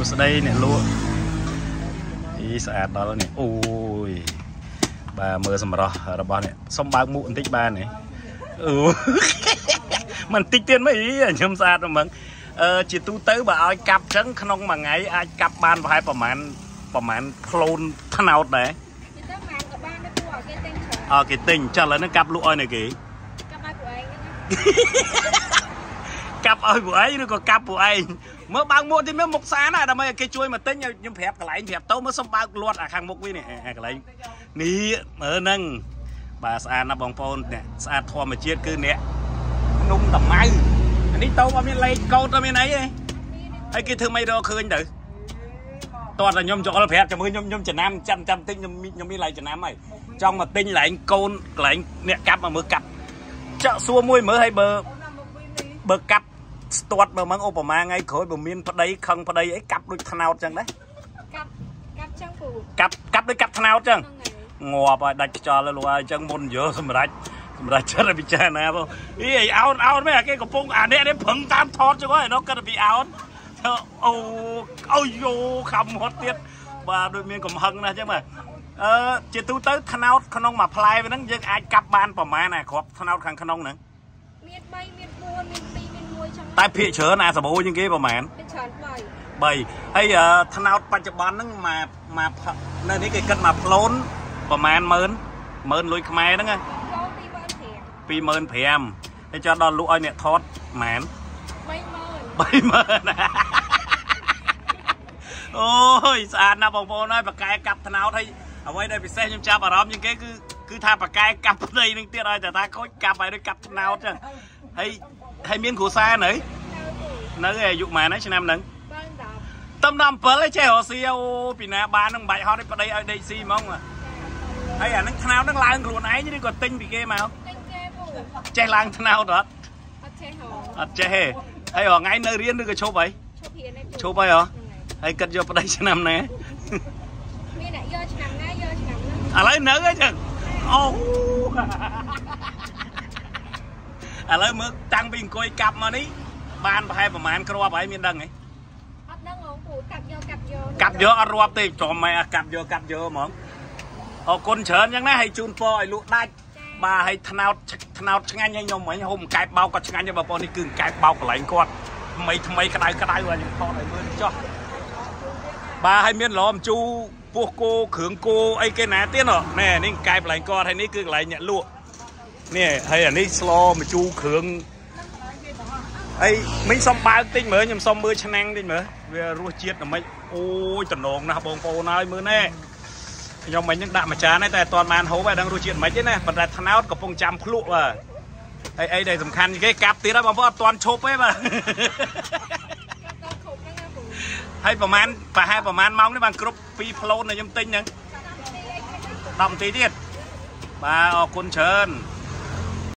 ួស្តីអ្នកលក់អីស្អាតដល់នេះអូយបាទមើលសម្រស់របស់នេះសុំបើកមុខបន្តិចបានទេអូមិនតិចទៀតមកអីខ្ញុំស្អាតហ្មងអឺជាទូទៅបើឲ្យកាប់ចឹងក្នុងមួយថ្ងៃអាចកាប់បានប្រហែលប្រហែលប្រហែលផ្លូនថ្នោតដែរ thì tớ mang của ba nó của cái tên trời អើគេទិញចុះឥឡូវហ្នឹងកាប់លក់ឲ្យនៅគេ các ba của anh đó កាប់ឲ្យពួកឯងឬក៏កាប់ពួកឯង មើលបើកមុខទីមើលមុខសានណាដើម្បីឲ្យគេជួយមកទិញឲ្យខ្ញុំប្រាប់កន្លែងប្រាប់ទៅមើលសុំបើកលួតអាខាងមុខវិញនេះអាកន្លែងនេះមើលហ្នឹងបាទស្អាតណាស់បងប្អូនអ្នកស្អាតធម្មជាតិគឺអ្នកភ្នំតាម៉ៅអានេះទៅអត់មានលេខកោតអត់មានអីទេហើយគេធ្វើមិនរកឃើញទៅតោះតែខ្ញុំចូលប្រាប់ជាមួយខ្ញុំខ្ញុំចំណាំចាំចាំទិញខ្ញុំខ្ញុំមានឡៃចំណាំហើយចង់មកទិញកន្លែងកូនកន្លែងអ្នកកាប់មកមើលកាប់ចាក់សួរមួយមើលឲ្យបើបើកាប់ ស្ទាត់បើមកឧបមាថ្ងៃក្រោយបើមានប្តីខឹងប្តីអីកាប់ដូចថ្នោតចឹងដែរ cặp cặp trăng phủ កាប់កាប់ដូចកាប់ថ្នោតចឹង trong ngày ងាប់ហើយដាច់ខ្យល់ហើយលោកហើយចឹងមុនយើសម្រាប់សម្រាប់ចិត្តឲ្យពិចារណាបងអីអោនអោនមែនអាគេកំពុងអានេះនេះប្រឹងតាមថតចឹងហើយនោះគាត់ទៅពីអោនអូអូយូខំហត់ទៀតបាទដូចមានកំហឹងណាស់ចឹងបាទអឺជាទូទៅថ្នោតក្នុងមួយផ្លែវាហ្នឹងយើងអាចកាប់បានប្រមាណណាគ្រាប់ថ្នោតខាងក្នុងហ្នឹង miên bay miên buôn miên pi miên muôi trong តែភាកច្រើនអាសម្បូរជាងគេប្រមាណ bên tròn bảy 3ហើយអឺថ្នោតបច្ចុប្បន្នហ្នឹងមកមកផនៅនេះគេគិតមកផ្លូនប្រហែលម៉ឺនម៉ឺនលុយខ្មែរហ្នឹងណា có pi bận thẻ 25000ហើយចាំដល់លក់ឲ្យអ្នកថតម៉ែន bay mơn 30000អូយស្អាតណាស់បងប្អូនហើយបកែកាប់ថ្នោតហើយអ្វីដែលពិសេសខ្ញុំចាប់អារម្មណ៍ជាងគេគឺ គឺថាបកែកាប់ប្តីនឹងទៀតហើយតែថាខូចកាប់ហើយដូចកាប់ថ្នោតចឹងហើយហើយមានគ្រួសារនៅ theo phủ នៅឯអាយុម៉ែនហើយឆ្នាំហ្នឹង băng đọc តំដល់7ឯចេះរស់ស៊ីអូពីណាបាននឹងបាច់ហត់ឲ្យប្តីឲ្យដេកស៊ីហ្មងហើយអានឹងថ្នោតនឹងឡើងខ្លួនឯងឬក៏ទិញពីគេមក tên kê phủ ចេះឡើងថ្នោតអត់ ở trên hồ អត់ចេះទេហើយរហងៃនៅរៀនឬក៏ឈប់ហើយ chụp hiền em ឈប់ហើយហ៎ហើយគិតយកប្តីឆ្នាំណា miên lại do chừng ngay do chừng năm ឥឡូវនៅអីចឹង អូឥឡូវមើលតាំងពីអង្គុយកាប់មកនេះបានប្រហែលប្រហែលគ្រាប់ហើយមានដឹងហ៎ ấp đang ngủ phủ cặp vô cặp vô កាប់យកអត់រាប់ទេចំម៉ែអាកាប់យកកាប់យកហ្មងអរគុណច្រើនចឹងណាហើយជូនពរឲ្យលក់ដាច់បាទហើយថ្នោតថ្នោតឆ្ងាញ់ហើយខ្ញុំមិញហូបកែបបោកក៏ឆ្ងាញ់ដែរបងប្អូននេះគឺកែបបោកកន្លែងគាត់ថ្មីថ្មីក្តៅក្តៅហើយខ្ញុំថតឲ្យមើលចុះបាទហើយមានឡំជូ ពោះគោគ្រឿងគោអីគេណាទៀតណ៎ណែនេះកែបកន្លែងគាត់ហើយនេះគឺកន្លែងអ្នកលក់នេះហើយអានេះស្លម្ជូរគ្រឿងអីមិញសុំបើកតិចមើលខ្ញុំសុំមើលឆ្នាំងតិចមើលវារសជាតិតែម៉េចអូយតំណងណាស់បងប្អូនហើយមើលណែខ្ញុំមិញនឹងដាក់មួយចានហើយតែអត់ទាន់បានហូបហើយដឹងរសជាតិមិនទេណាប៉ុន្តែថ្នោតកំពុងចាំភ្លក់បាទហើយអីដែលសំខាន់ជាងគេកាប់ទៀតហើយបងប្អូនអត់ទាន់ឈប់ទេបាទ ហើយប្រហែលប្រហែលប្រហែលម៉ោងនេះបានគ្រប់2ផ្លូនដែលខ្ញុំទិញហ្នឹង10នាទីទៀតបាទអរគុណច្រើន